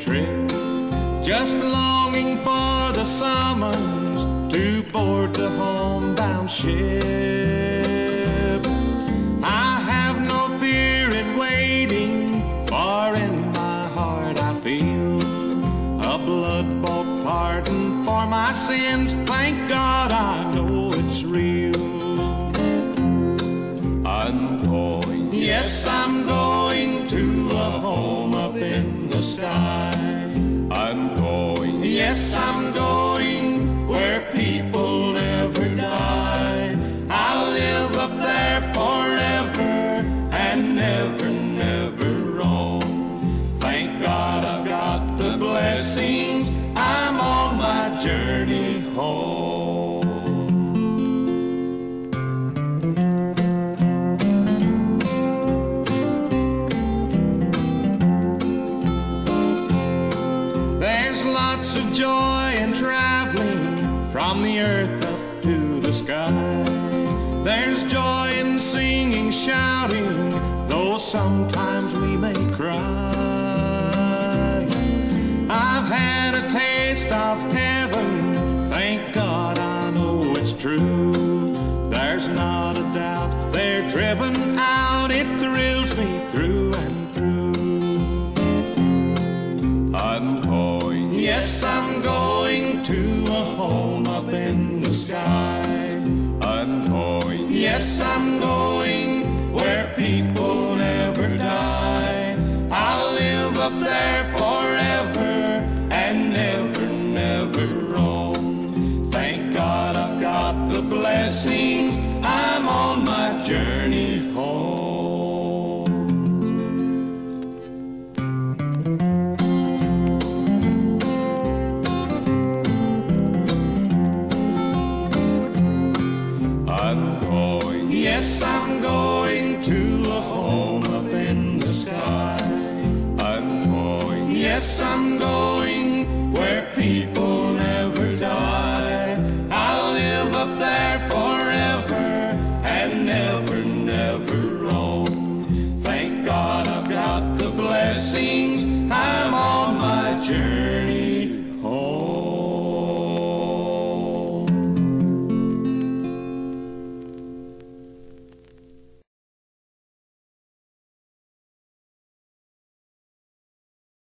trip. Just longing for the summons to board the homebound ship. I have no fear in waiting, for in my heart I feel a blood bought pardon for my sins. Thank God I know it's real. I'm going, yes, I'm going to a home up in the sky. Yes, I'm going where people never die. I'll live up there forever and never Lots of joy in traveling from the earth up to the sky. There's joy in singing, shouting, though sometimes we may cry. I've had a taste of heaven, thank God I know it's true. There's not a doubt they're driven out, it thrills me through and through. Yes, I'm going to a home up in the sky. I'm going, yes, I'm going where people never die. I'll live up there blessings. I'm on my journey.